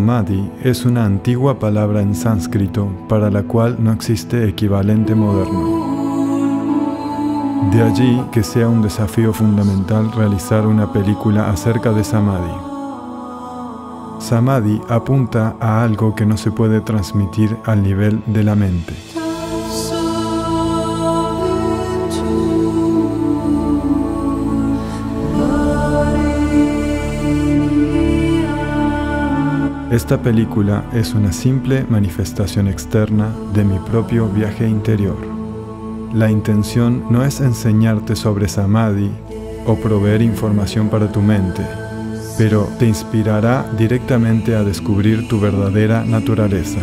Samadhi es una antigua palabra en sánscrito para la cual no existe equivalente moderno. De allí que sea un desafío fundamental realizar una película acerca de Samadhi. Samadhi apunta a algo que no se puede transmitir al nivel de la mente. Esta película es una simple manifestación externa de mi propio viaje interior. La intención no es enseñarte sobre Samadhi o proveer información para tu mente, pero te inspirará directamente a descubrir tu verdadera naturaleza.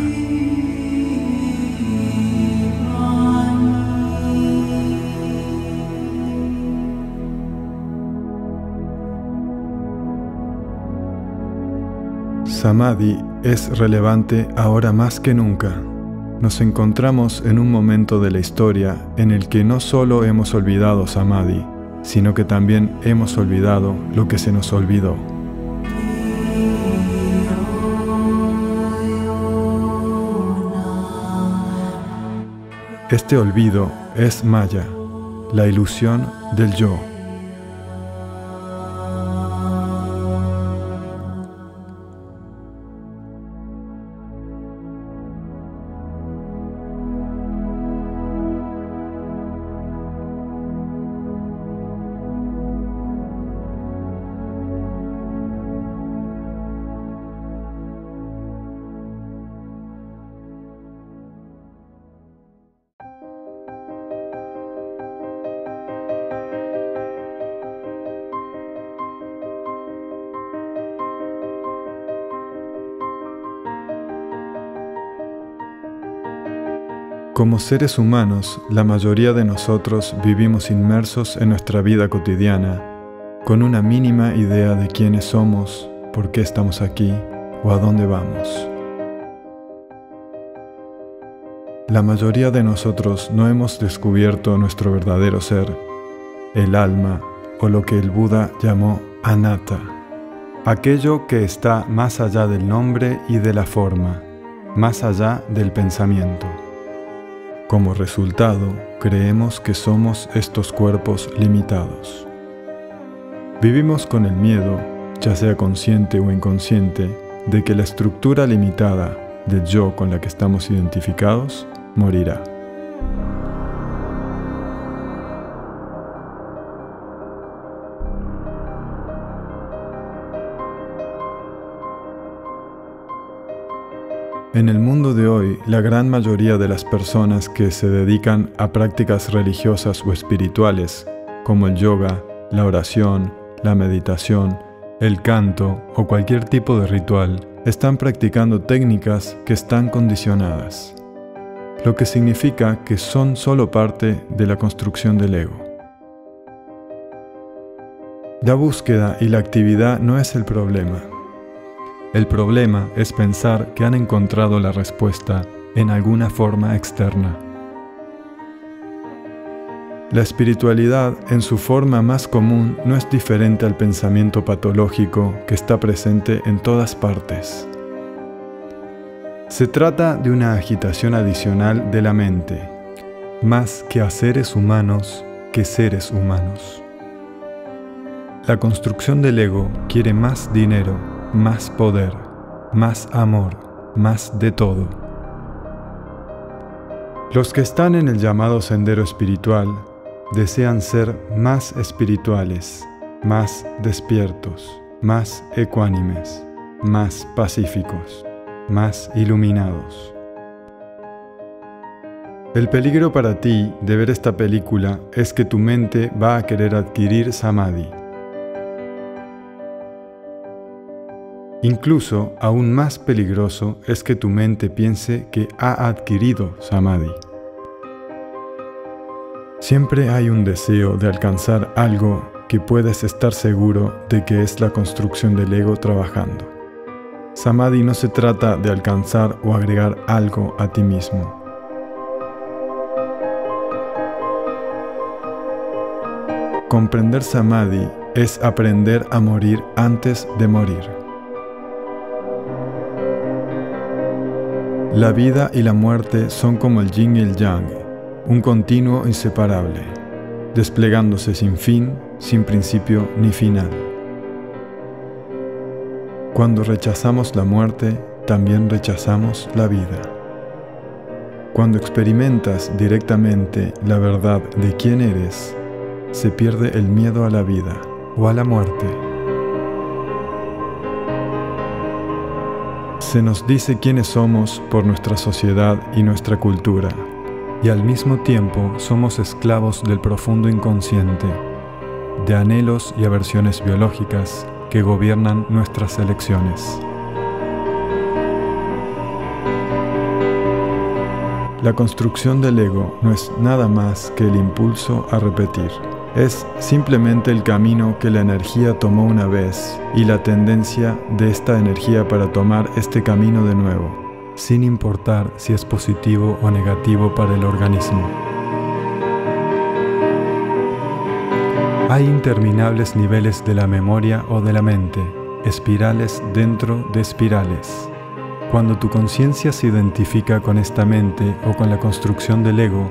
Samadhi es relevante ahora más que nunca. Nos encontramos en un momento de la historia en el que no solo hemos olvidado Samadhi, sino que también hemos olvidado lo que se nos olvidó. Este olvido es Maya, la ilusión del yo. Como seres humanos, la mayoría de nosotros vivimos inmersos en nuestra vida cotidiana, con una mínima idea de quiénes somos, por qué estamos aquí o a dónde vamos. La mayoría de nosotros no hemos descubierto nuestro verdadero ser, el alma o lo que el Buda llamó anatta, aquello que está más allá del nombre y de la forma, más allá del pensamiento. Como resultado, creemos que somos estos cuerpos limitados. Vivimos con el miedo, ya sea consciente o inconsciente, de que la estructura limitada del yo con la que estamos identificados morirá. La gran mayoría de las personas que se dedican a prácticas religiosas o espirituales, como el yoga, la oración, la meditación, el canto o cualquier tipo de ritual, están practicando técnicas que están condicionadas, lo que significa que son solo parte de la construcción del ego. La búsqueda y la actividad no es el problema. El problema es pensar que han encontrado la respuesta en alguna forma externa. La espiritualidad en su forma más común no es diferente al pensamiento patológico que está presente en todas partes. Se trata de una agitación adicional de la mente, más que a seres humanos que seres humanos. La construcción del ego quiere más dinero más poder, más amor, más de todo. Los que están en el llamado sendero espiritual desean ser más espirituales, más despiertos, más ecuánimes, más pacíficos, más iluminados. El peligro para ti de ver esta película es que tu mente va a querer adquirir samadhi Incluso aún más peligroso es que tu mente piense que ha adquirido samadhi. Siempre hay un deseo de alcanzar algo que puedes estar seguro de que es la construcción del ego trabajando. Samadhi no se trata de alcanzar o agregar algo a ti mismo. Comprender Samadhi es aprender a morir antes de morir. La vida y la muerte son como el yin y el yang, un continuo inseparable, desplegándose sin fin, sin principio ni final. Cuando rechazamos la muerte, también rechazamos la vida. Cuando experimentas directamente la verdad de quién eres, se pierde el miedo a la vida o a la muerte. Se nos dice quiénes somos por nuestra sociedad y nuestra cultura, y al mismo tiempo somos esclavos del profundo inconsciente, de anhelos y aversiones biológicas que gobiernan nuestras elecciones. La construcción del ego no es nada más que el impulso a repetir. Es simplemente el camino que la energía tomó una vez y la tendencia de esta energía para tomar este camino de nuevo, sin importar si es positivo o negativo para el organismo. Hay interminables niveles de la memoria o de la mente, espirales dentro de espirales. Cuando tu conciencia se identifica con esta mente o con la construcción del ego,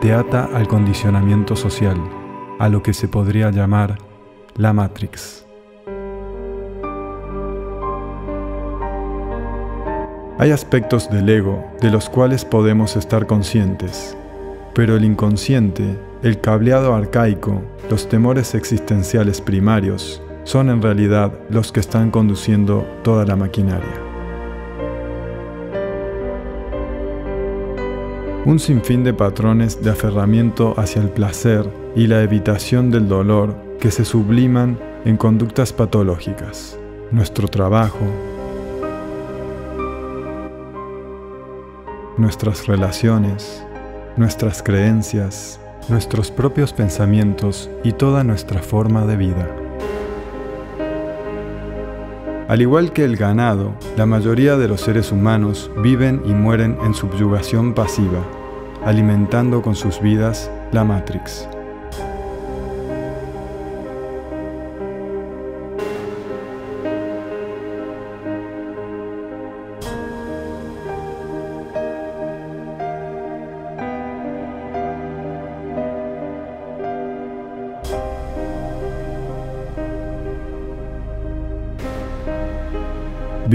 te ata al condicionamiento social, a lo que se podría llamar la Matrix. Hay aspectos del ego de los cuales podemos estar conscientes, pero el inconsciente, el cableado arcaico, los temores existenciales primarios, son en realidad los que están conduciendo toda la maquinaria. Un sinfín de patrones de aferramiento hacia el placer y la evitación del dolor que se subliman en conductas patológicas. Nuestro trabajo, nuestras relaciones, nuestras creencias, nuestros propios pensamientos y toda nuestra forma de vida. Al igual que el ganado, la mayoría de los seres humanos viven y mueren en subyugación pasiva, alimentando con sus vidas la Matrix.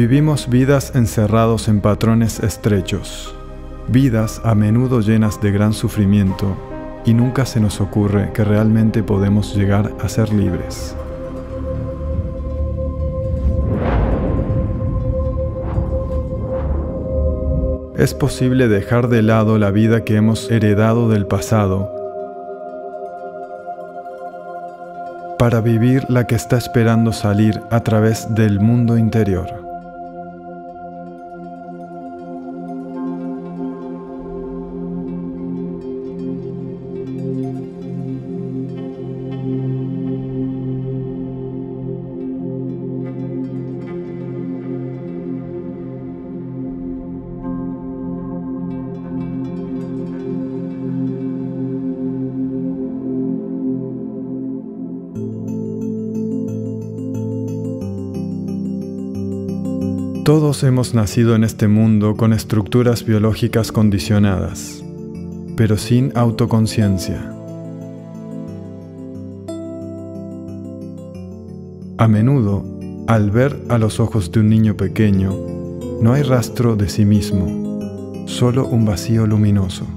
Vivimos vidas encerrados en patrones estrechos, vidas a menudo llenas de gran sufrimiento y nunca se nos ocurre que realmente podemos llegar a ser libres. Es posible dejar de lado la vida que hemos heredado del pasado para vivir la que está esperando salir a través del mundo interior. Hemos nacido en este mundo con estructuras biológicas condicionadas, pero sin autoconciencia. A menudo, al ver a los ojos de un niño pequeño, no hay rastro de sí mismo, solo un vacío luminoso.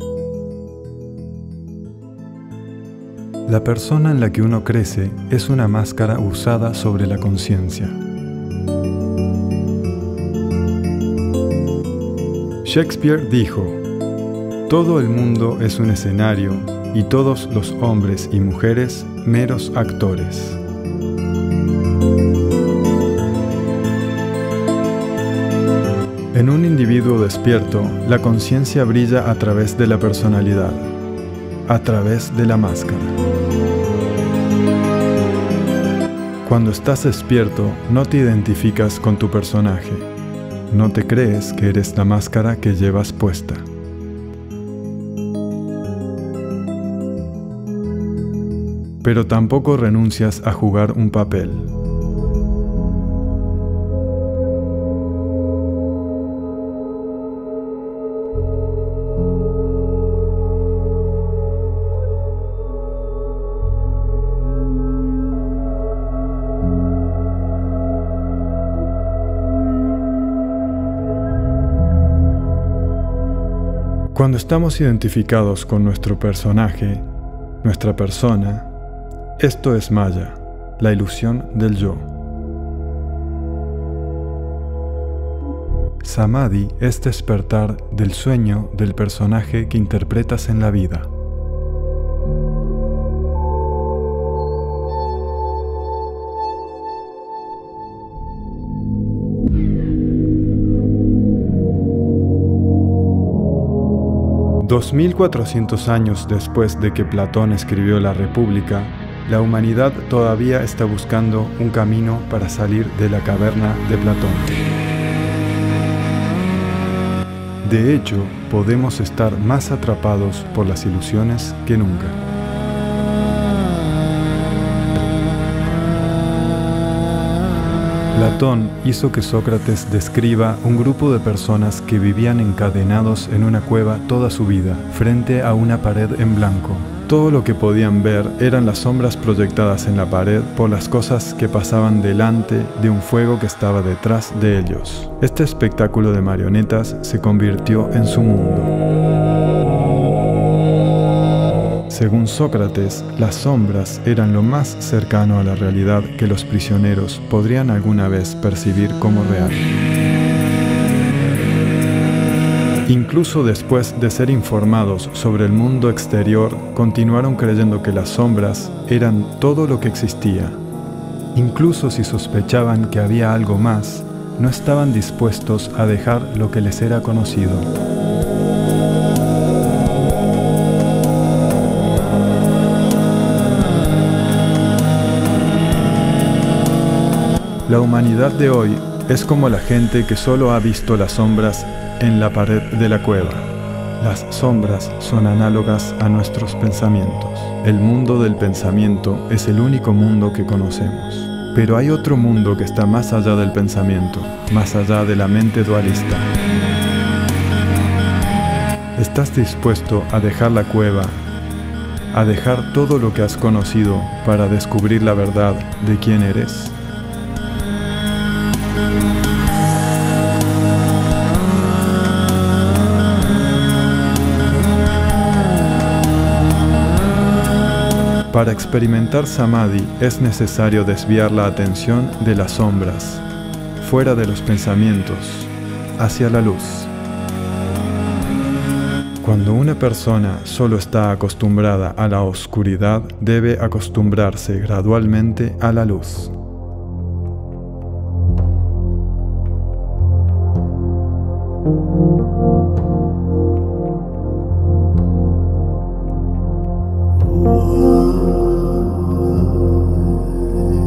La persona en la que uno crece es una máscara usada sobre la conciencia. Shakespeare dijo, Todo el mundo es un escenario y todos los hombres y mujeres meros actores. En un individuo despierto, la conciencia brilla a través de la personalidad, a través de la máscara. Cuando estás despierto, no te identificas con tu personaje no te crees que eres la máscara que llevas puesta. Pero tampoco renuncias a jugar un papel. Cuando estamos identificados con nuestro personaje, nuestra persona, esto es Maya, la ilusión del yo. Samadhi es despertar del sueño del personaje que interpretas en la vida. Dos mil cuatrocientos años después de que Platón escribió La República, la humanidad todavía está buscando un camino para salir de la caverna de Platón. De hecho, podemos estar más atrapados por las ilusiones que nunca. Platón hizo que Sócrates describa un grupo de personas que vivían encadenados en una cueva toda su vida, frente a una pared en blanco, todo lo que podían ver eran las sombras proyectadas en la pared por las cosas que pasaban delante de un fuego que estaba detrás de ellos. Este espectáculo de marionetas se convirtió en su mundo. Según Sócrates, las sombras eran lo más cercano a la realidad que los prisioneros podrían alguna vez percibir como real. Incluso después de ser informados sobre el mundo exterior, continuaron creyendo que las sombras eran todo lo que existía. Incluso si sospechaban que había algo más, no estaban dispuestos a dejar lo que les era conocido. La humanidad de hoy es como la gente que solo ha visto las sombras en la pared de la cueva. Las sombras son análogas a nuestros pensamientos. El mundo del pensamiento es el único mundo que conocemos. Pero hay otro mundo que está más allá del pensamiento, más allá de la mente dualista. ¿Estás dispuesto a dejar la cueva, a dejar todo lo que has conocido para descubrir la verdad de quién eres? Para experimentar samadhi es necesario desviar la atención de las sombras, fuera de los pensamientos, hacia la luz. Cuando una persona solo está acostumbrada a la oscuridad, debe acostumbrarse gradualmente a la luz.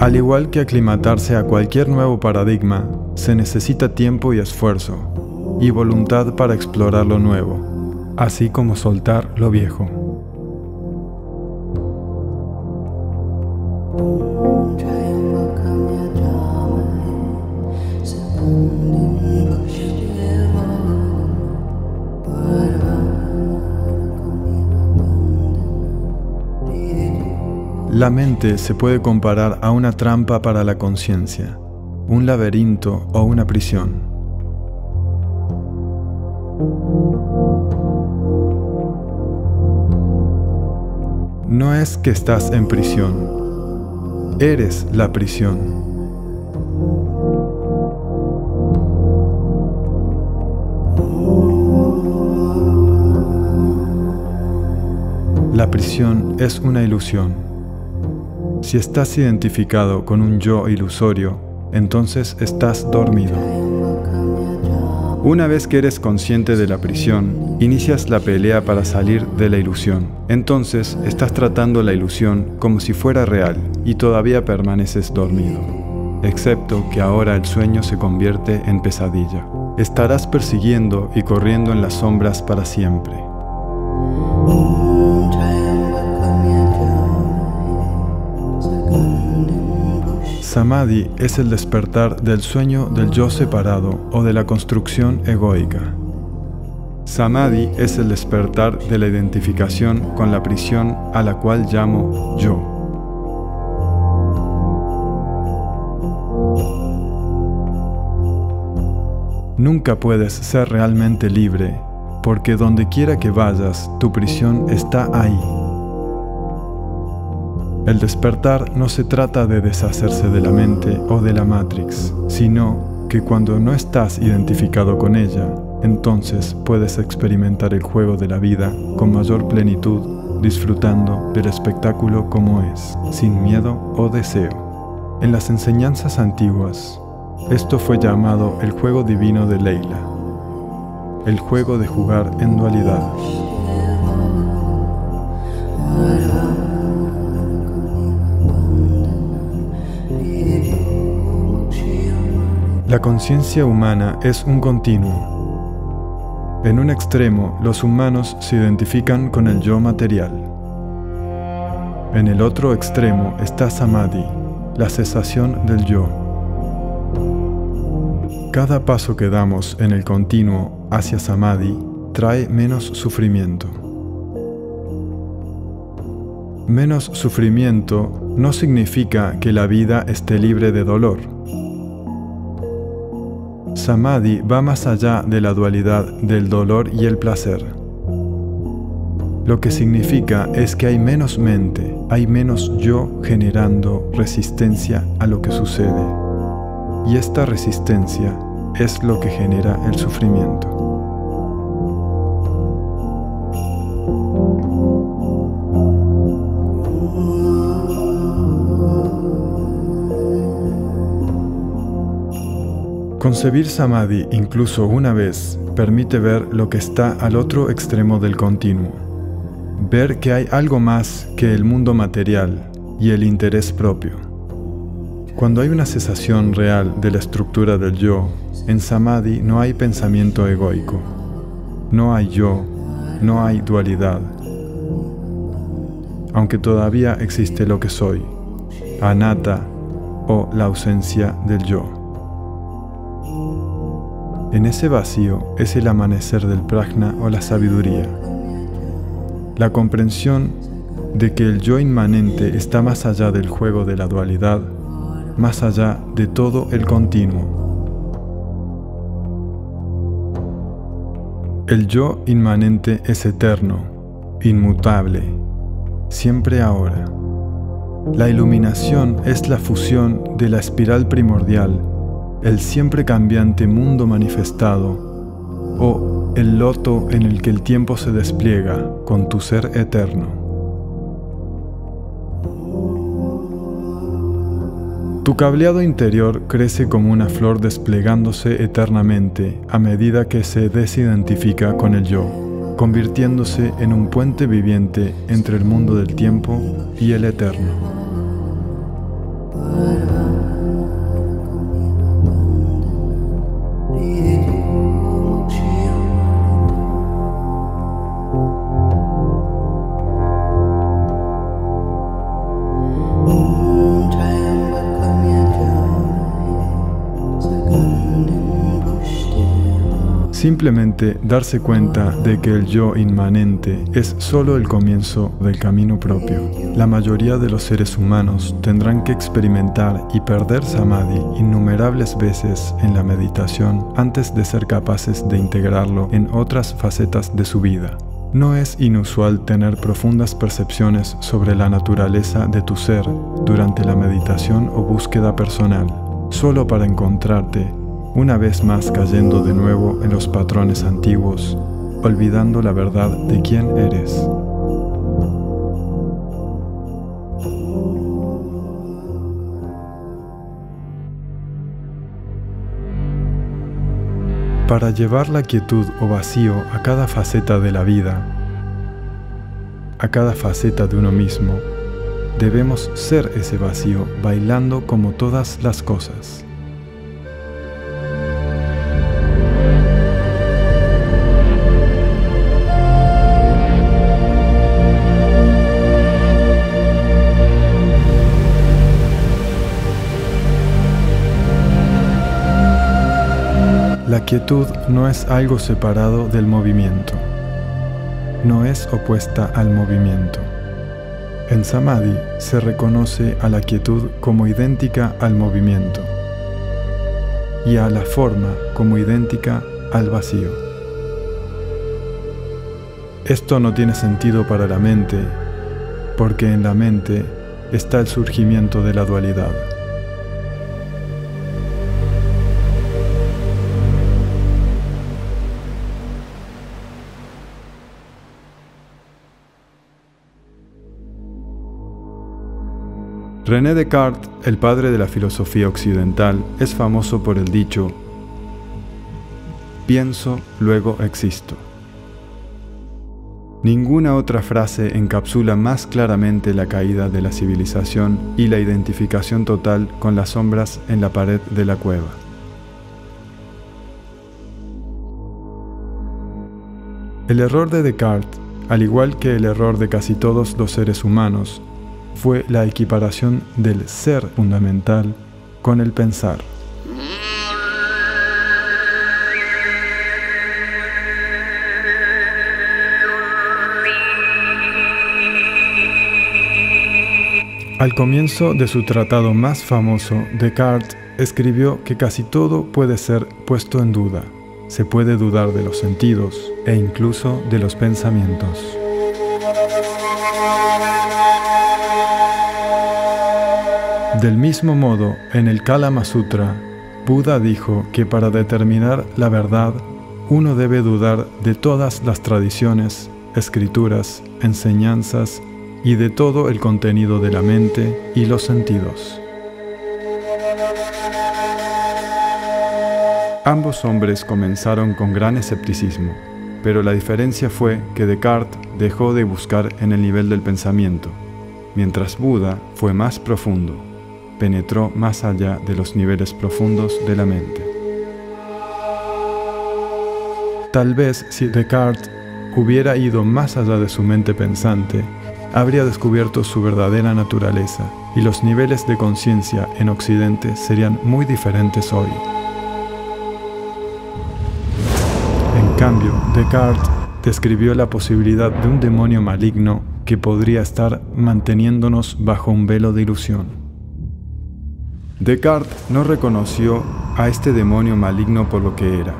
Al igual que aclimatarse a cualquier nuevo paradigma, se necesita tiempo y esfuerzo, y voluntad para explorar lo nuevo, así como soltar lo viejo. La mente se puede comparar a una trampa para la conciencia, un laberinto o una prisión. No es que estás en prisión, eres la prisión. La prisión es una ilusión. Si estás identificado con un yo ilusorio, entonces estás dormido. Una vez que eres consciente de la prisión, inicias la pelea para salir de la ilusión. Entonces estás tratando la ilusión como si fuera real y todavía permaneces dormido. Excepto que ahora el sueño se convierte en pesadilla. Estarás persiguiendo y corriendo en las sombras para siempre. Samadhi es el despertar del sueño del yo separado o de la construcción egoica. Samadhi es el despertar de la identificación con la prisión a la cual llamo yo. Nunca puedes ser realmente libre porque donde quiera que vayas, tu prisión está ahí. El despertar no se trata de deshacerse de la mente o de la Matrix, sino que cuando no estás identificado con ella, entonces puedes experimentar el juego de la vida con mayor plenitud, disfrutando del espectáculo como es, sin miedo o deseo. En las enseñanzas antiguas, esto fue llamado el juego divino de Leila, el juego de jugar en dualidad. La conciencia humana es un continuo. En un extremo, los humanos se identifican con el yo material. En el otro extremo está Samadhi, la cesación del yo. Cada paso que damos en el continuo hacia Samadhi trae menos sufrimiento. Menos sufrimiento no significa que la vida esté libre de dolor Samadhi va más allá de la dualidad del dolor y el placer. Lo que significa es que hay menos mente, hay menos yo generando resistencia a lo que sucede. Y esta resistencia es lo que genera el sufrimiento. Concebir samadhi incluso una vez permite ver lo que está al otro extremo del continuo, ver que hay algo más que el mundo material y el interés propio. Cuando hay una cesación real de la estructura del yo, en samadhi no hay pensamiento egoico, no hay yo, no hay dualidad, aunque todavía existe lo que soy, anatta o la ausencia del yo. En ese vacío es el amanecer del prajna o la sabiduría. La comprensión de que el yo inmanente está más allá del juego de la dualidad, más allá de todo el continuo. El yo inmanente es eterno, inmutable, siempre ahora. La iluminación es la fusión de la espiral primordial el siempre cambiante mundo manifestado, o el loto en el que el tiempo se despliega con tu ser eterno. Tu cableado interior crece como una flor desplegándose eternamente a medida que se desidentifica con el yo, convirtiéndose en un puente viviente entre el mundo del tiempo y el eterno. Simplemente darse cuenta de que el yo inmanente es solo el comienzo del camino propio. La mayoría de los seres humanos tendrán que experimentar y perder samadhi innumerables veces en la meditación antes de ser capaces de integrarlo en otras facetas de su vida. No es inusual tener profundas percepciones sobre la naturaleza de tu ser durante la meditación o búsqueda personal, solo para encontrarte una vez más cayendo de nuevo en los patrones antiguos, olvidando la verdad de quién eres. Para llevar la quietud o vacío a cada faceta de la vida, a cada faceta de uno mismo, debemos ser ese vacío bailando como todas las cosas. Quietud no es algo separado del movimiento, no es opuesta al movimiento. En Samadhi se reconoce a la quietud como idéntica al movimiento y a la forma como idéntica al vacío. Esto no tiene sentido para la mente, porque en la mente está el surgimiento de la dualidad. René Descartes, el padre de la filosofía occidental, es famoso por el dicho, pienso, luego existo. Ninguna otra frase encapsula más claramente la caída de la civilización y la identificación total con las sombras en la pared de la cueva. El error de Descartes, al igual que el error de casi todos los seres humanos, fue la equiparación del ser fundamental con el pensar. Al comienzo de su tratado más famoso, Descartes escribió que casi todo puede ser puesto en duda. Se puede dudar de los sentidos e incluso de los pensamientos. Del mismo modo, en el Kalama Sutra, Buda dijo que para determinar la verdad, uno debe dudar de todas las tradiciones, escrituras, enseñanzas y de todo el contenido de la mente y los sentidos. Ambos hombres comenzaron con gran escepticismo, pero la diferencia fue que Descartes dejó de buscar en el nivel del pensamiento, mientras Buda fue más profundo penetró más allá de los niveles profundos de la mente. Tal vez si Descartes hubiera ido más allá de su mente pensante, habría descubierto su verdadera naturaleza y los niveles de conciencia en Occidente serían muy diferentes hoy. En cambio, Descartes describió la posibilidad de un demonio maligno que podría estar manteniéndonos bajo un velo de ilusión. Descartes no reconoció a este demonio maligno por lo que era.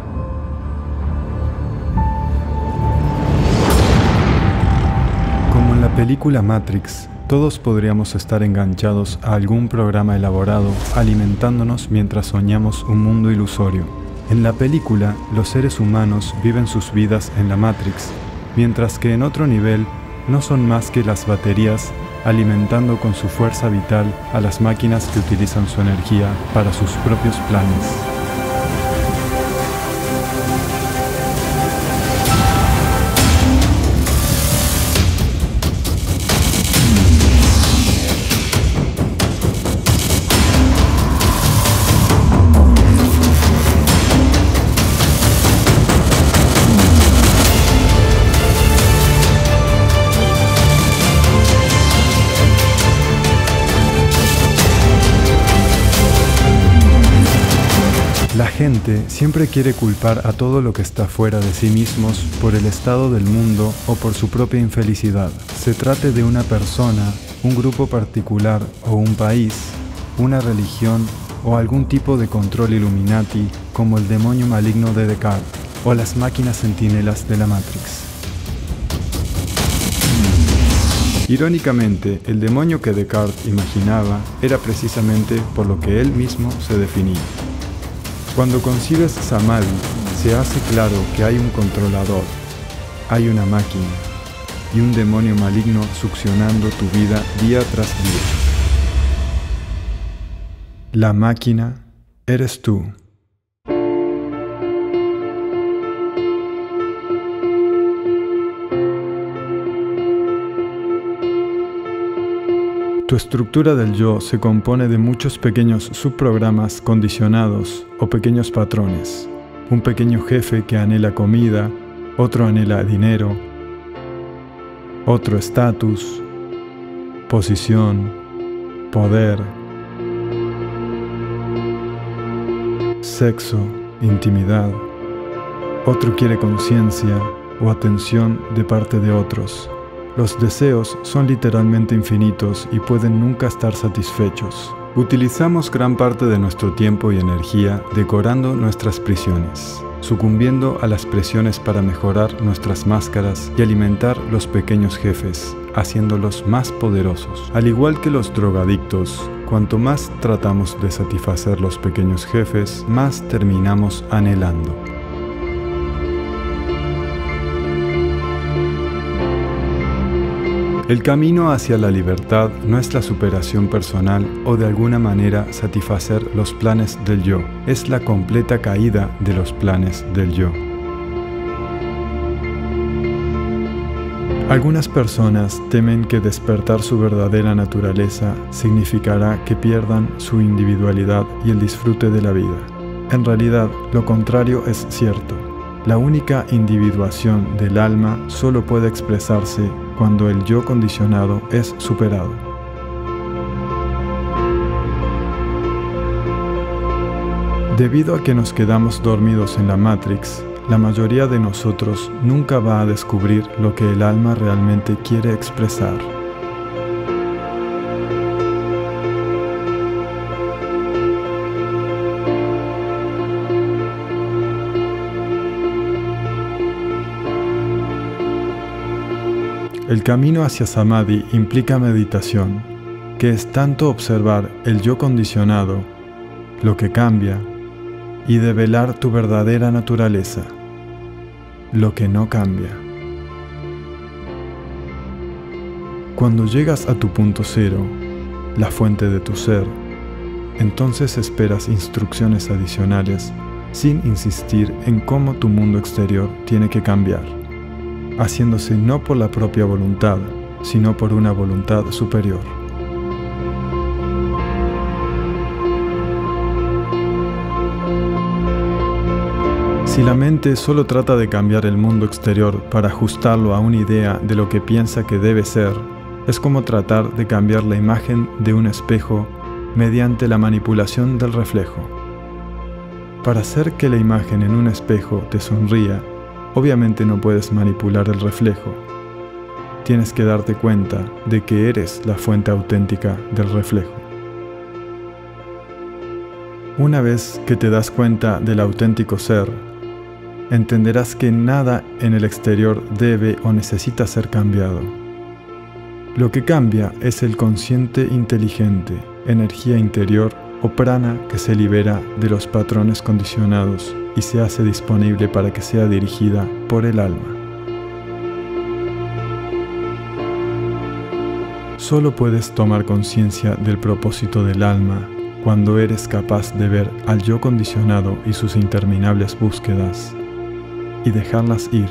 Como en la película Matrix, todos podríamos estar enganchados a algún programa elaborado alimentándonos mientras soñamos un mundo ilusorio. En la película, los seres humanos viven sus vidas en la Matrix, mientras que en otro nivel no son más que las baterías alimentando con su fuerza vital a las máquinas que utilizan su energía para sus propios planes. Gente siempre quiere culpar a todo lo que está fuera de sí mismos por el estado del mundo o por su propia infelicidad. Se trate de una persona, un grupo particular o un país, una religión o algún tipo de control Illuminati como el demonio maligno de Descartes o las máquinas centinelas de la Matrix. Irónicamente, el demonio que Descartes imaginaba era precisamente por lo que él mismo se definía. Cuando concibes Samadhi, se hace claro que hay un controlador, hay una máquina y un demonio maligno succionando tu vida día tras día. La máquina eres tú. Tu estructura del yo se compone de muchos pequeños subprogramas condicionados o pequeños patrones. Un pequeño jefe que anhela comida, otro anhela dinero, otro estatus, posición, poder, sexo, intimidad. Otro quiere conciencia o atención de parte de otros. Los deseos son literalmente infinitos y pueden nunca estar satisfechos. Utilizamos gran parte de nuestro tiempo y energía decorando nuestras prisiones. sucumbiendo a las presiones para mejorar nuestras máscaras y alimentar los pequeños jefes, haciéndolos más poderosos. Al igual que los drogadictos, cuanto más tratamos de satisfacer los pequeños jefes, más terminamos anhelando. El camino hacia la libertad no es la superación personal o de alguna manera satisfacer los planes del yo, es la completa caída de los planes del yo. Algunas personas temen que despertar su verdadera naturaleza significará que pierdan su individualidad y el disfrute de la vida. En realidad, lo contrario es cierto. La única individuación del alma solo puede expresarse cuando el yo condicionado es superado. Debido a que nos quedamos dormidos en la Matrix, la mayoría de nosotros nunca va a descubrir lo que el alma realmente quiere expresar. El camino hacia Samadhi implica meditación, que es tanto observar el yo condicionado, lo que cambia, y develar tu verdadera naturaleza, lo que no cambia. Cuando llegas a tu punto cero, la fuente de tu ser, entonces esperas instrucciones adicionales sin insistir en cómo tu mundo exterior tiene que cambiar haciéndose no por la propia voluntad, sino por una voluntad superior. Si la mente solo trata de cambiar el mundo exterior para ajustarlo a una idea de lo que piensa que debe ser, es como tratar de cambiar la imagen de un espejo mediante la manipulación del reflejo. Para hacer que la imagen en un espejo te sonría, Obviamente no puedes manipular el reflejo. Tienes que darte cuenta de que eres la fuente auténtica del reflejo. Una vez que te das cuenta del auténtico ser, entenderás que nada en el exterior debe o necesita ser cambiado. Lo que cambia es el consciente inteligente, energía interior o prana que se libera de los patrones condicionados y se hace disponible para que sea dirigida por el alma. Solo puedes tomar conciencia del propósito del alma cuando eres capaz de ver al yo condicionado y sus interminables búsquedas y dejarlas ir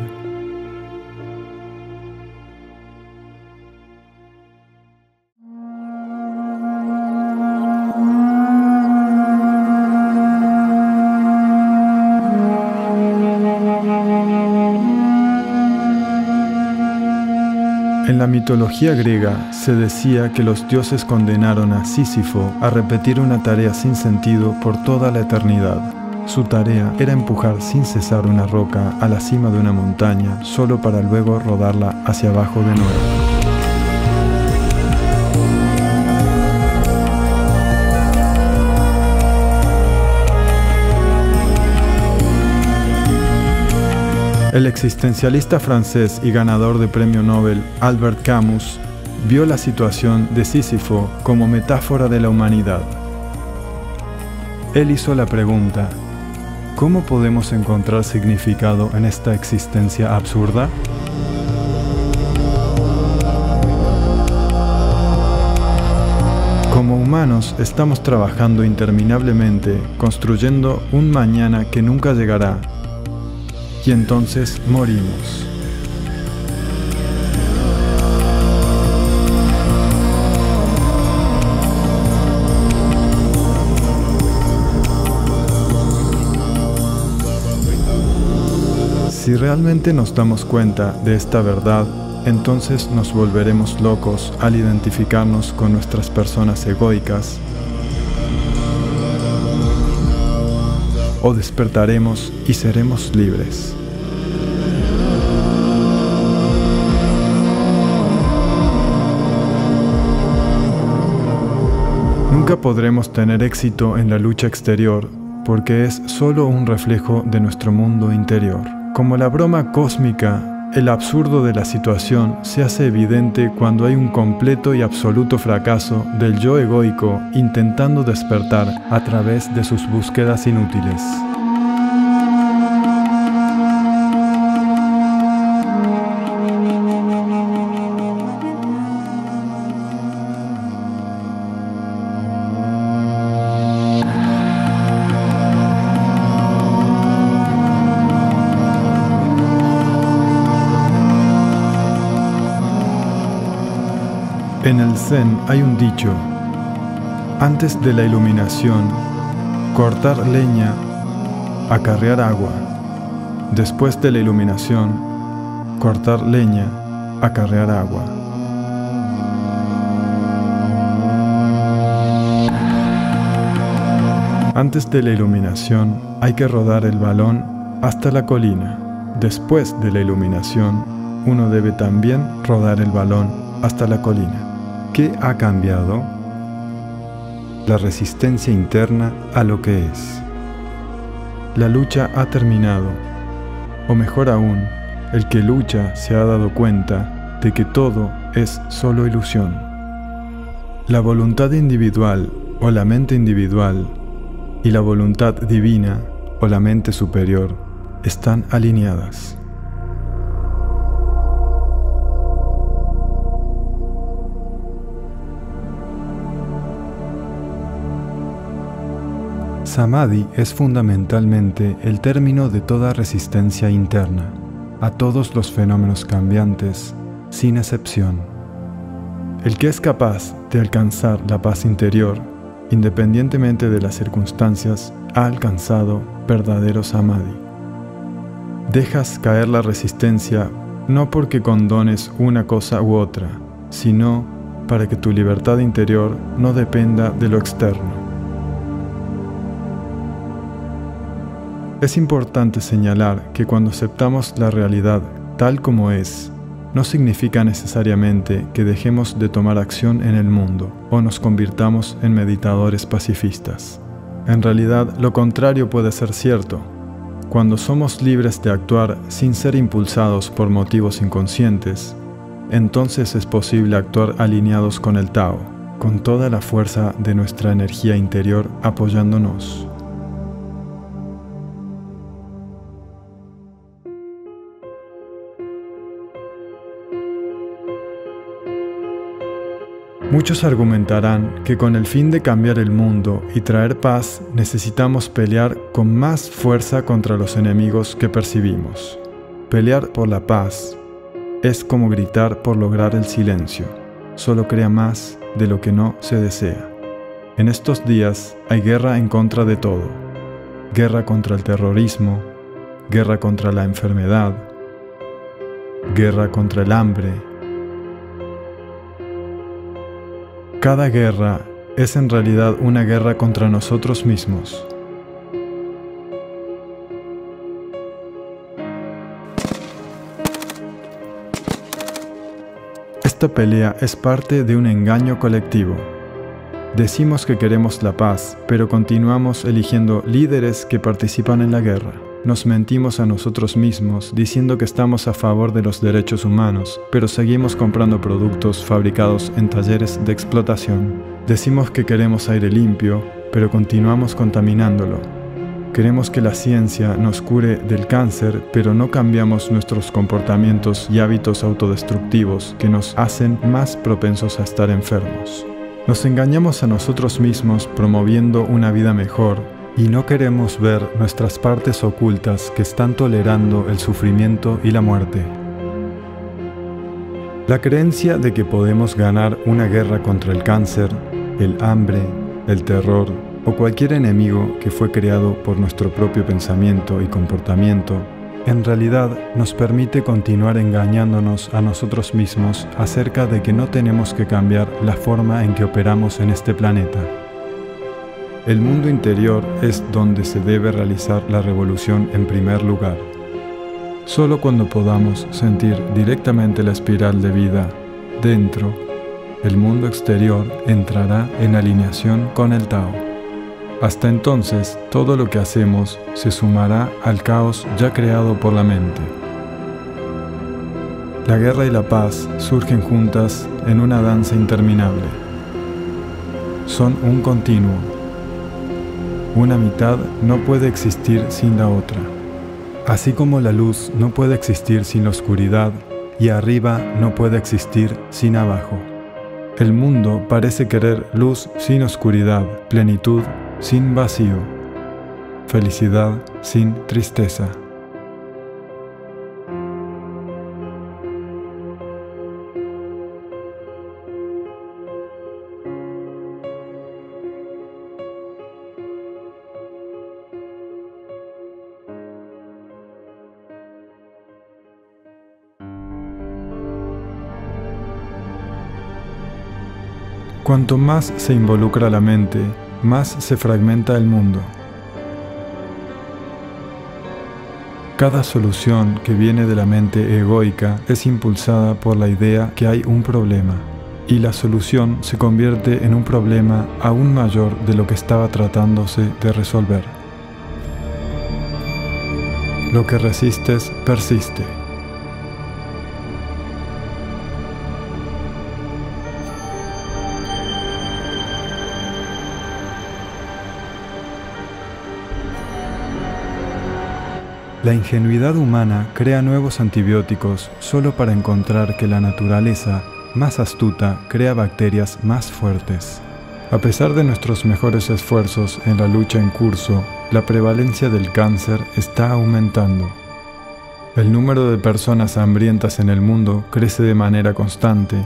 la mitología griega se decía que los dioses condenaron a Sísifo a repetir una tarea sin sentido por toda la eternidad. Su tarea era empujar sin cesar una roca a la cima de una montaña solo para luego rodarla hacia abajo de nuevo. El existencialista francés y ganador de premio Nobel Albert Camus vio la situación de Sísifo como metáfora de la humanidad. Él hizo la pregunta, ¿cómo podemos encontrar significado en esta existencia absurda? Como humanos estamos trabajando interminablemente, construyendo un mañana que nunca llegará y entonces morimos. Si realmente nos damos cuenta de esta verdad, entonces nos volveremos locos al identificarnos con nuestras personas egoicas o despertaremos y seremos libres. Nunca podremos tener éxito en la lucha exterior porque es solo un reflejo de nuestro mundo interior. Como la broma cósmica, el absurdo de la situación se hace evidente cuando hay un completo y absoluto fracaso del yo egoico intentando despertar a través de sus búsquedas inútiles. Zen hay un dicho, antes de la iluminación, cortar leña, acarrear agua. Después de la iluminación, cortar leña, acarrear agua. Antes de la iluminación hay que rodar el balón hasta la colina. Después de la iluminación, uno debe también rodar el balón hasta la colina. ¿Qué ha cambiado? La resistencia interna a lo que es. La lucha ha terminado, o mejor aún, el que lucha se ha dado cuenta de que todo es solo ilusión. La voluntad individual o la mente individual y la voluntad divina o la mente superior están alineadas. Samadhi es fundamentalmente el término de toda resistencia interna a todos los fenómenos cambiantes, sin excepción. El que es capaz de alcanzar la paz interior, independientemente de las circunstancias, ha alcanzado verdadero Samadhi. Dejas caer la resistencia no porque condones una cosa u otra, sino para que tu libertad interior no dependa de lo externo. Es importante señalar que cuando aceptamos la realidad tal como es, no significa necesariamente que dejemos de tomar acción en el mundo o nos convirtamos en meditadores pacifistas. En realidad, lo contrario puede ser cierto. Cuando somos libres de actuar sin ser impulsados por motivos inconscientes, entonces es posible actuar alineados con el Tao, con toda la fuerza de nuestra energía interior apoyándonos. Muchos argumentarán que con el fin de cambiar el mundo y traer paz necesitamos pelear con más fuerza contra los enemigos que percibimos. Pelear por la paz es como gritar por lograr el silencio, solo crea más de lo que no se desea. En estos días hay guerra en contra de todo, guerra contra el terrorismo, guerra contra la enfermedad, guerra contra el hambre, Cada guerra es en realidad una guerra contra nosotros mismos. Esta pelea es parte de un engaño colectivo. Decimos que queremos la paz, pero continuamos eligiendo líderes que participan en la guerra nos mentimos a nosotros mismos diciendo que estamos a favor de los derechos humanos, pero seguimos comprando productos fabricados en talleres de explotación. Decimos que queremos aire limpio, pero continuamos contaminándolo. Queremos que la ciencia nos cure del cáncer, pero no cambiamos nuestros comportamientos y hábitos autodestructivos que nos hacen más propensos a estar enfermos. Nos engañamos a nosotros mismos promoviendo una vida mejor y no queremos ver nuestras partes ocultas que están tolerando el sufrimiento y la muerte. La creencia de que podemos ganar una guerra contra el cáncer, el hambre, el terror o cualquier enemigo que fue creado por nuestro propio pensamiento y comportamiento, en realidad nos permite continuar engañándonos a nosotros mismos acerca de que no tenemos que cambiar la forma en que operamos en este planeta. El mundo interior es donde se debe realizar la revolución en primer lugar. Solo cuando podamos sentir directamente la espiral de vida dentro, el mundo exterior entrará en alineación con el Tao. Hasta entonces, todo lo que hacemos se sumará al caos ya creado por la mente. La guerra y la paz surgen juntas en una danza interminable. Son un continuo. Una mitad no puede existir sin la otra. Así como la luz no puede existir sin la oscuridad y arriba no puede existir sin abajo. El mundo parece querer luz sin oscuridad, plenitud sin vacío, felicidad sin tristeza. Cuanto más se involucra la mente, más se fragmenta el mundo. Cada solución que viene de la mente egoica es impulsada por la idea que hay un problema, y la solución se convierte en un problema aún mayor de lo que estaba tratándose de resolver. Lo que resistes persiste. La ingenuidad humana crea nuevos antibióticos solo para encontrar que la naturaleza más astuta crea bacterias más fuertes. A pesar de nuestros mejores esfuerzos en la lucha en curso, la prevalencia del cáncer está aumentando. El número de personas hambrientas en el mundo crece de manera constante.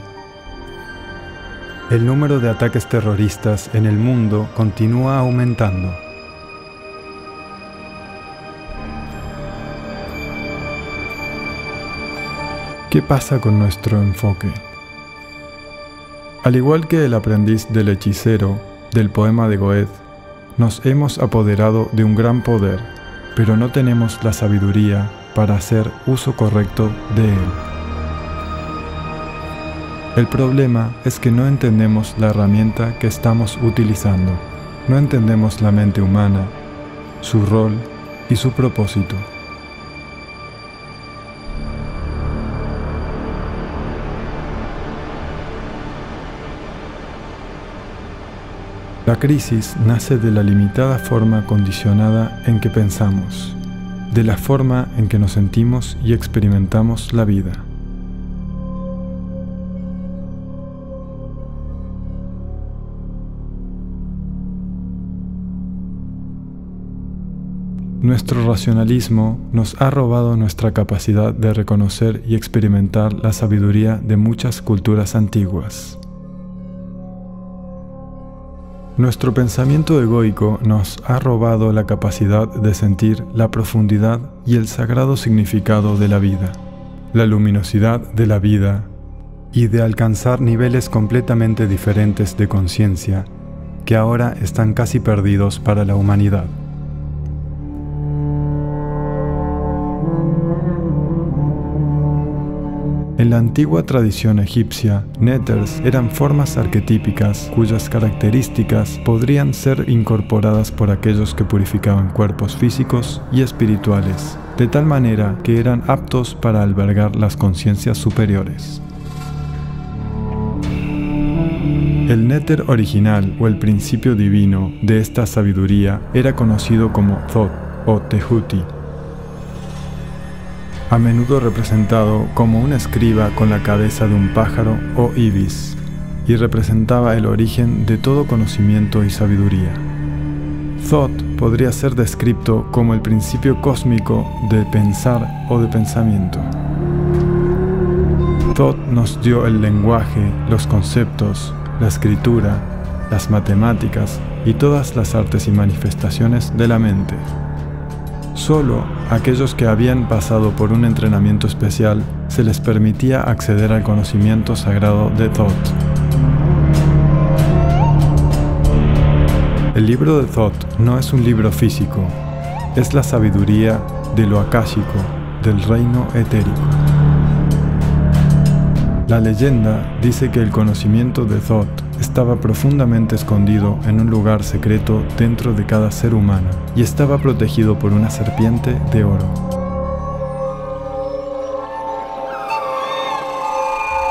El número de ataques terroristas en el mundo continúa aumentando. ¿Qué pasa con nuestro enfoque? Al igual que el aprendiz del hechicero del poema de Goethe, nos hemos apoderado de un gran poder, pero no tenemos la sabiduría para hacer uso correcto de él. El problema es que no entendemos la herramienta que estamos utilizando, no entendemos la mente humana, su rol y su propósito. La crisis nace de la limitada forma condicionada en que pensamos, de la forma en que nos sentimos y experimentamos la vida. Nuestro racionalismo nos ha robado nuestra capacidad de reconocer y experimentar la sabiduría de muchas culturas antiguas. Nuestro pensamiento egoico nos ha robado la capacidad de sentir la profundidad y el sagrado significado de la vida, la luminosidad de la vida y de alcanzar niveles completamente diferentes de conciencia que ahora están casi perdidos para la humanidad. En la antigua tradición egipcia, neters eran formas arquetípicas cuyas características podrían ser incorporadas por aquellos que purificaban cuerpos físicos y espirituales, de tal manera que eran aptos para albergar las conciencias superiores. El néter original o el principio divino de esta sabiduría era conocido como Thoth o Tehuti, a menudo representado como un escriba con la cabeza de un pájaro o ibis, y representaba el origen de todo conocimiento y sabiduría. Thought podría ser descrito como el principio cósmico de pensar o de pensamiento. Thought nos dio el lenguaje, los conceptos, la escritura, las matemáticas y todas las artes y manifestaciones de la mente. Solo aquellos que habían pasado por un entrenamiento especial se les permitía acceder al conocimiento sagrado de Thoth. El libro de Thoth no es un libro físico, es la sabiduría de lo akáshico, del reino etérico. La leyenda dice que el conocimiento de Thoth estaba profundamente escondido en un lugar secreto dentro de cada ser humano y estaba protegido por una serpiente de oro.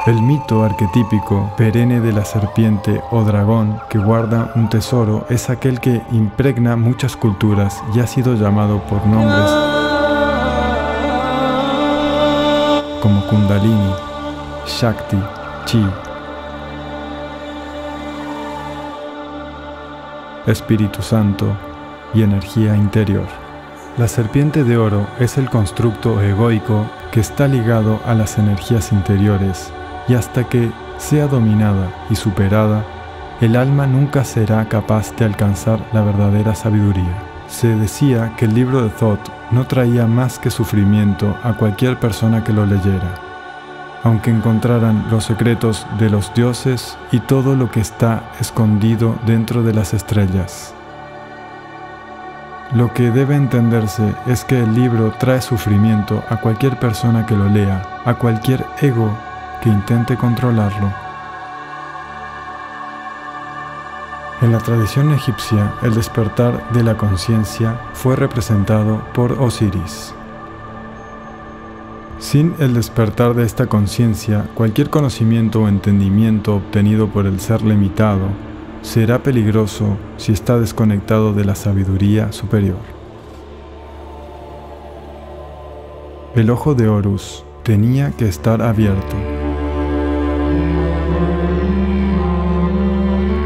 El mito arquetípico perenne de la serpiente o dragón que guarda un tesoro es aquel que impregna muchas culturas y ha sido llamado por nombres como Kundalini, Shakti, Chi, Espíritu Santo y energía interior. La serpiente de oro es el constructo egoico que está ligado a las energías interiores y hasta que sea dominada y superada, el alma nunca será capaz de alcanzar la verdadera sabiduría. Se decía que el libro de Thoth no traía más que sufrimiento a cualquier persona que lo leyera, aunque encontraran los secretos de los dioses y todo lo que está escondido dentro de las estrellas. Lo que debe entenderse es que el libro trae sufrimiento a cualquier persona que lo lea, a cualquier ego que intente controlarlo. En la tradición egipcia, el despertar de la conciencia fue representado por Osiris. Sin el despertar de esta conciencia, cualquier conocimiento o entendimiento obtenido por el ser limitado será peligroso si está desconectado de la sabiduría superior. El ojo de Horus tenía que estar abierto.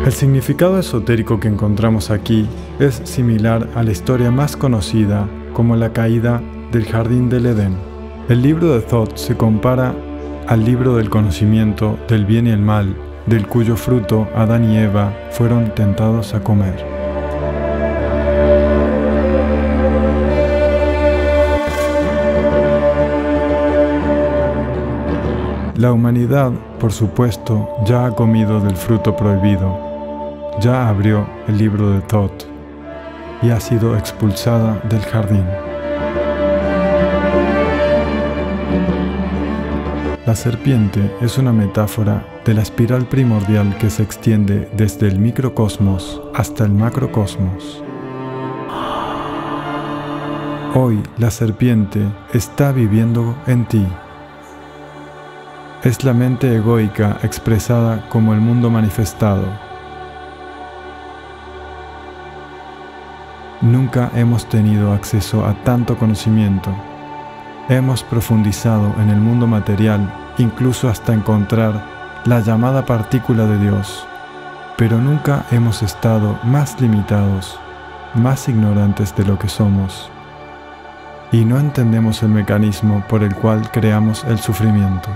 El significado esotérico que encontramos aquí es similar a la historia más conocida como la caída del jardín del Edén. El libro de Thoth se compara al libro del conocimiento del bien y el mal, del cuyo fruto Adán y Eva fueron tentados a comer. La humanidad, por supuesto, ya ha comido del fruto prohibido ya abrió el libro de Thoth y ha sido expulsada del jardín. La serpiente es una metáfora de la espiral primordial que se extiende desde el microcosmos hasta el macrocosmos. Hoy la serpiente está viviendo en ti. Es la mente egoica expresada como el mundo manifestado Nunca hemos tenido acceso a tanto conocimiento. Hemos profundizado en el mundo material, incluso hasta encontrar la llamada partícula de Dios, pero nunca hemos estado más limitados, más ignorantes de lo que somos, y no entendemos el mecanismo por el cual creamos el sufrimiento.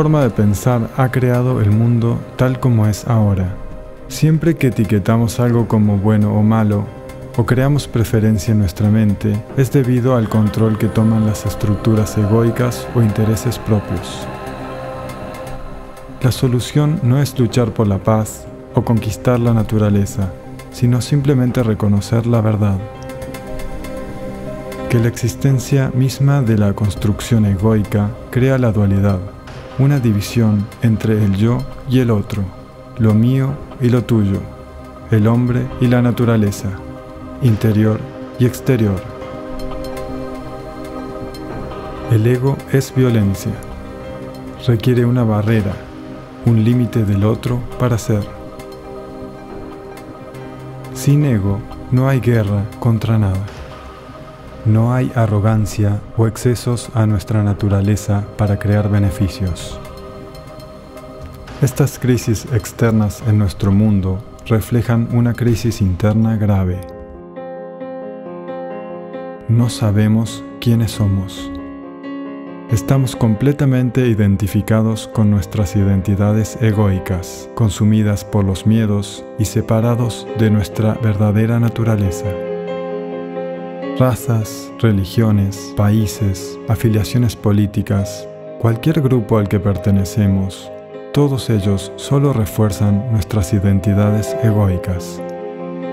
Forma de pensar ha creado el mundo tal como es ahora. Siempre que etiquetamos algo como bueno o malo, o creamos preferencia en nuestra mente, es debido al control que toman las estructuras egoicas o intereses propios. La solución no es luchar por la paz o conquistar la naturaleza, sino simplemente reconocer la verdad. Que la existencia misma de la construcción egoica crea la dualidad una división entre el yo y el otro, lo mío y lo tuyo, el hombre y la naturaleza, interior y exterior. El ego es violencia. Requiere una barrera, un límite del otro para ser. Sin ego no hay guerra contra nada. No hay arrogancia o excesos a nuestra naturaleza para crear beneficios. Estas crisis externas en nuestro mundo reflejan una crisis interna grave. No sabemos quiénes somos. Estamos completamente identificados con nuestras identidades egoicas, consumidas por los miedos y separados de nuestra verdadera naturaleza razas, religiones, países, afiliaciones políticas, cualquier grupo al que pertenecemos, todos ellos solo refuerzan nuestras identidades egoicas.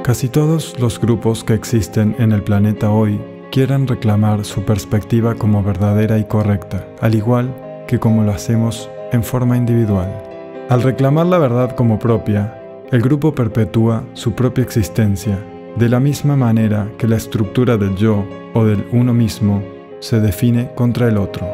Casi todos los grupos que existen en el planeta hoy quieren reclamar su perspectiva como verdadera y correcta, al igual que como lo hacemos en forma individual. Al reclamar la verdad como propia, el grupo perpetúa su propia existencia de la misma manera que la estructura del yo o del uno mismo se define contra el otro.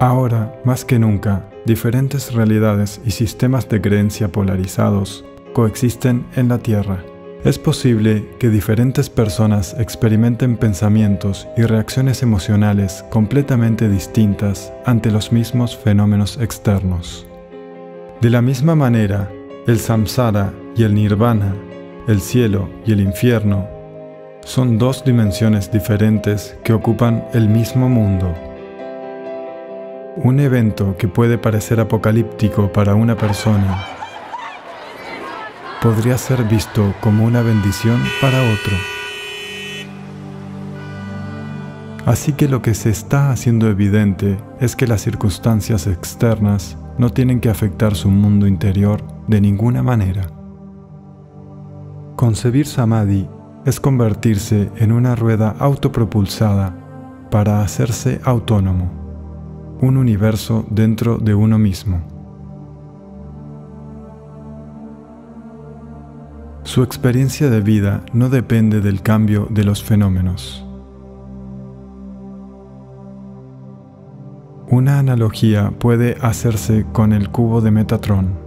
Ahora, más que nunca, diferentes realidades y sistemas de creencia polarizados coexisten en la Tierra. Es posible que diferentes personas experimenten pensamientos y reacciones emocionales completamente distintas ante los mismos fenómenos externos. De la misma manera, el samsara y el nirvana, el cielo y el infierno, son dos dimensiones diferentes que ocupan el mismo mundo. Un evento que puede parecer apocalíptico para una persona podría ser visto como una bendición para otro. Así que lo que se está haciendo evidente es que las circunstancias externas no tienen que afectar su mundo interior de ninguna manera. Concebir samadhi es convertirse en una rueda autopropulsada para hacerse autónomo, un universo dentro de uno mismo. Su experiencia de vida no depende del cambio de los fenómenos. Una analogía puede hacerse con el cubo de Metatron.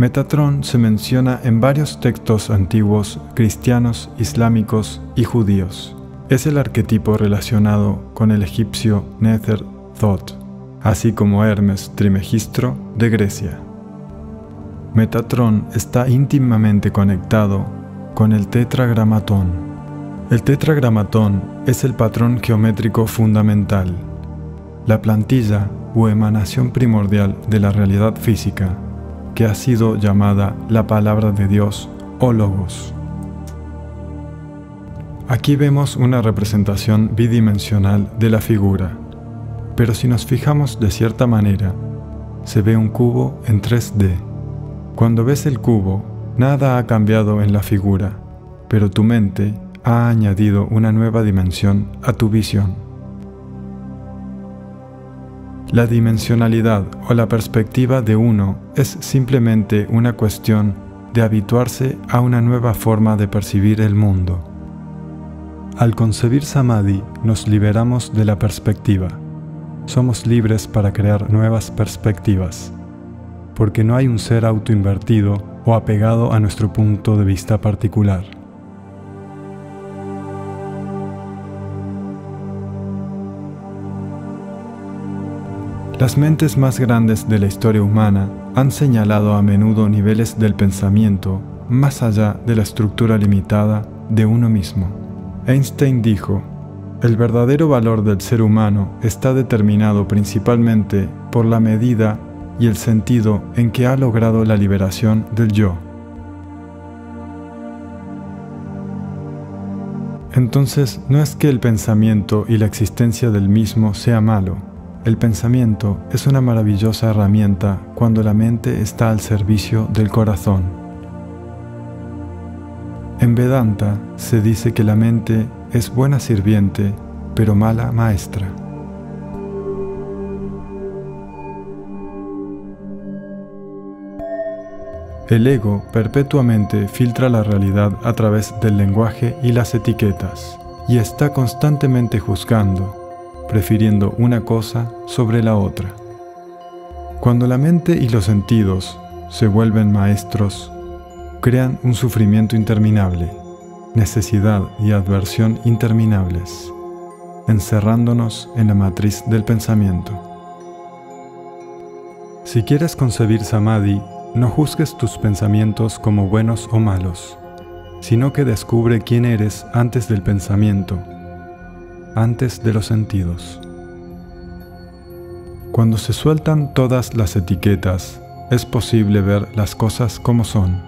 Metatron se menciona en varios textos antiguos cristianos, islámicos y judíos. Es el arquetipo relacionado con el egipcio Nether Thoth, así como Hermes Trimegistro de Grecia. Metatron está íntimamente conectado con el tetragramatón. El tetragramatón es el patrón geométrico fundamental, la plantilla o emanación primordial de la realidad física que ha sido llamada la palabra de Dios o logos. Aquí vemos una representación bidimensional de la figura, pero si nos fijamos de cierta manera, se ve un cubo en 3D. Cuando ves el cubo, nada ha cambiado en la figura, pero tu mente ha añadido una nueva dimensión a tu visión. La dimensionalidad o la perspectiva de uno es simplemente una cuestión de habituarse a una nueva forma de percibir el mundo. Al concebir samadhi nos liberamos de la perspectiva. Somos libres para crear nuevas perspectivas, porque no hay un ser autoinvertido o apegado a nuestro punto de vista particular. Las mentes más grandes de la historia humana han señalado a menudo niveles del pensamiento más allá de la estructura limitada de uno mismo. Einstein dijo, el verdadero valor del ser humano está determinado principalmente por la medida y el sentido en que ha logrado la liberación del yo. Entonces, no es que el pensamiento y la existencia del mismo sea malo, el pensamiento es una maravillosa herramienta cuando la mente está al servicio del corazón. En Vedanta se dice que la mente es buena sirviente, pero mala maestra. El ego perpetuamente filtra la realidad a través del lenguaje y las etiquetas, y está constantemente juzgando, prefiriendo una cosa sobre la otra. Cuando la mente y los sentidos se vuelven maestros, crean un sufrimiento interminable, necesidad y adversión interminables, encerrándonos en la matriz del pensamiento. Si quieres concebir samadhi, no juzgues tus pensamientos como buenos o malos, sino que descubre quién eres antes del pensamiento, antes de los sentidos. Cuando se sueltan todas las etiquetas, es posible ver las cosas como son.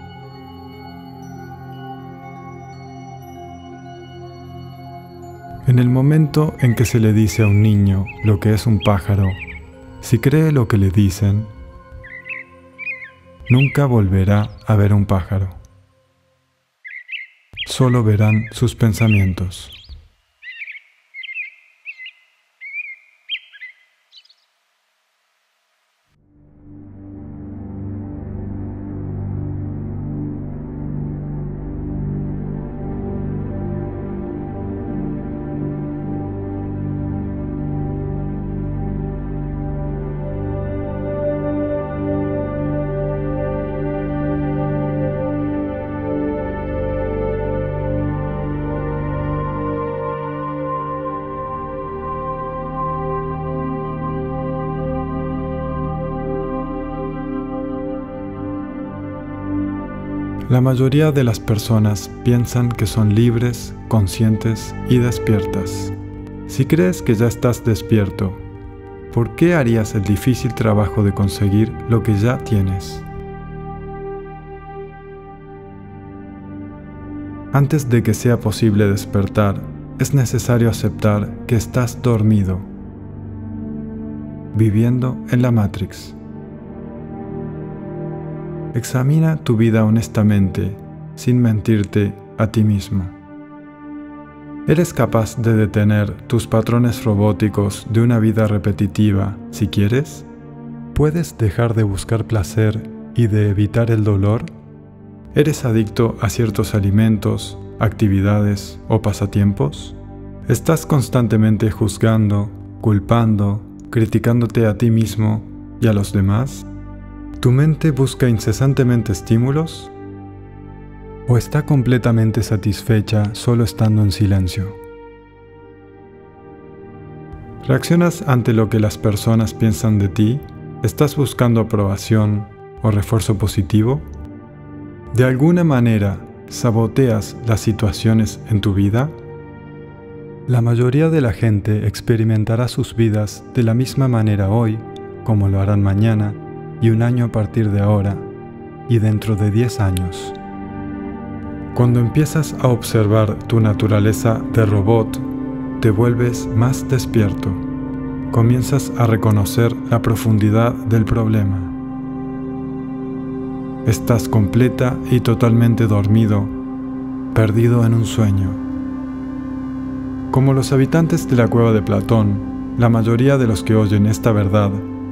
En el momento en que se le dice a un niño lo que es un pájaro, si cree lo que le dicen, nunca volverá a ver un pájaro. Solo verán sus pensamientos. Mayoría de las personas piensan que son libres, conscientes y despiertas. Si crees que ya estás despierto, ¿por qué harías el difícil trabajo de conseguir lo que ya tienes? Antes de que sea posible despertar, es necesario aceptar que estás dormido, viviendo en la Matrix. Examina tu vida honestamente, sin mentirte a ti mismo. ¿Eres capaz de detener tus patrones robóticos de una vida repetitiva si quieres? ¿Puedes dejar de buscar placer y de evitar el dolor? ¿Eres adicto a ciertos alimentos, actividades o pasatiempos? ¿Estás constantemente juzgando, culpando, criticándote a ti mismo y a los demás? ¿Tu mente busca incesantemente estímulos? ¿O está completamente satisfecha solo estando en silencio? ¿Reaccionas ante lo que las personas piensan de ti? ¿Estás buscando aprobación o refuerzo positivo? ¿De alguna manera saboteas las situaciones en tu vida? La mayoría de la gente experimentará sus vidas de la misma manera hoy como lo harán mañana y un año a partir de ahora y dentro de 10 años. Cuando empiezas a observar tu naturaleza de robot, te vuelves más despierto. Comienzas a reconocer la profundidad del problema. Estás completa y totalmente dormido, perdido en un sueño. Como los habitantes de la cueva de Platón, la mayoría de los que oyen esta verdad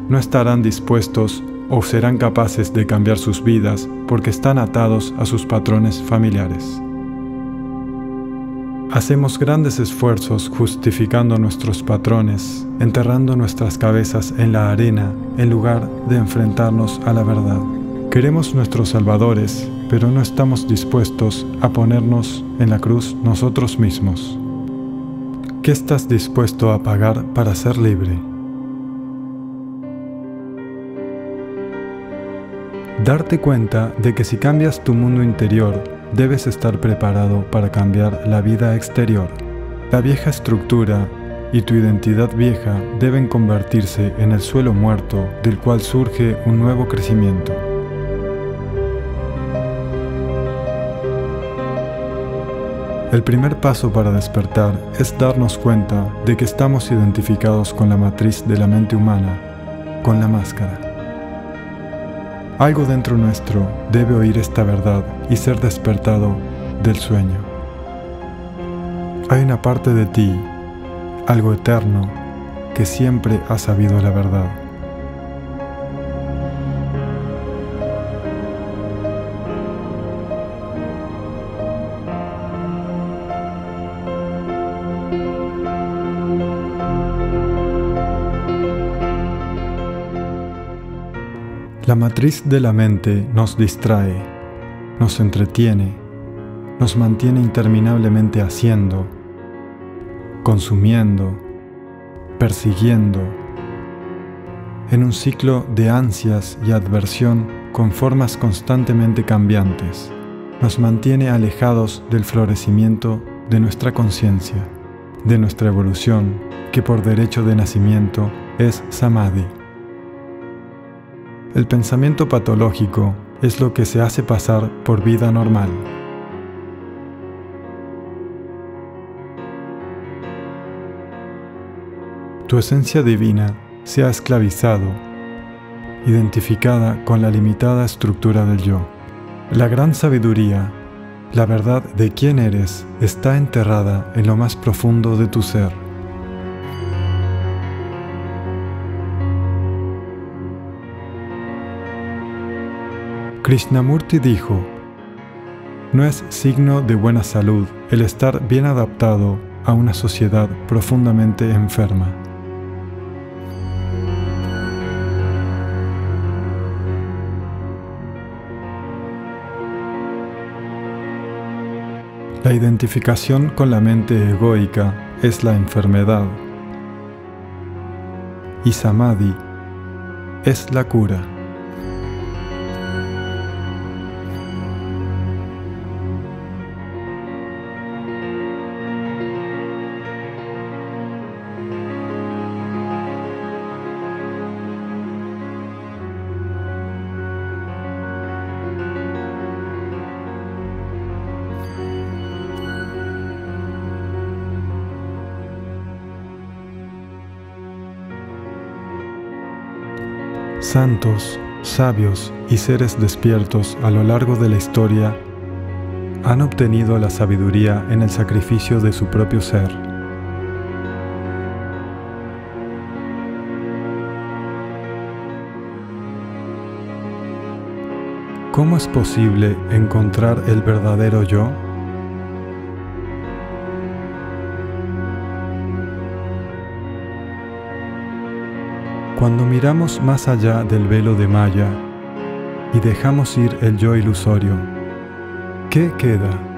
no estarán dispuestos o serán capaces de cambiar sus vidas porque están atados a sus patrones familiares. Hacemos grandes esfuerzos justificando nuestros patrones, enterrando nuestras cabezas en la arena en lugar de enfrentarnos a la verdad. Queremos nuestros salvadores, pero no estamos dispuestos a ponernos en la cruz nosotros mismos. ¿Qué estás dispuesto a pagar para ser libre? Darte cuenta de que si cambias tu mundo interior, debes estar preparado para cambiar la vida exterior. La vieja estructura y tu identidad vieja deben convertirse en el suelo muerto del cual surge un nuevo crecimiento. El primer paso para despertar es darnos cuenta de que estamos identificados con la matriz de la mente humana, con la máscara. Algo dentro nuestro debe oír esta verdad y ser despertado del sueño. Hay una parte de ti, algo eterno, que siempre ha sabido la verdad. Matriz de la mente nos distrae, nos entretiene, nos mantiene interminablemente haciendo, consumiendo, persiguiendo, en un ciclo de ansias y adversión con formas constantemente cambiantes, nos mantiene alejados del florecimiento de nuestra conciencia, de nuestra evolución, que por derecho de nacimiento es samadhi. El pensamiento patológico es lo que se hace pasar por vida normal. Tu esencia divina se ha esclavizado, identificada con la limitada estructura del yo. La gran sabiduría, la verdad de quién eres, está enterrada en lo más profundo de tu ser. Krishnamurti dijo, no es signo de buena salud el estar bien adaptado a una sociedad profundamente enferma. La identificación con la mente egoica es la enfermedad y samadhi es la cura. Santos, sabios y seres despiertos a lo largo de la historia han obtenido la sabiduría en el sacrificio de su propio ser. ¿Cómo es posible encontrar el verdadero yo? Cuando miramos más allá del velo de Maya y dejamos ir el yo ilusorio, ¿qué queda?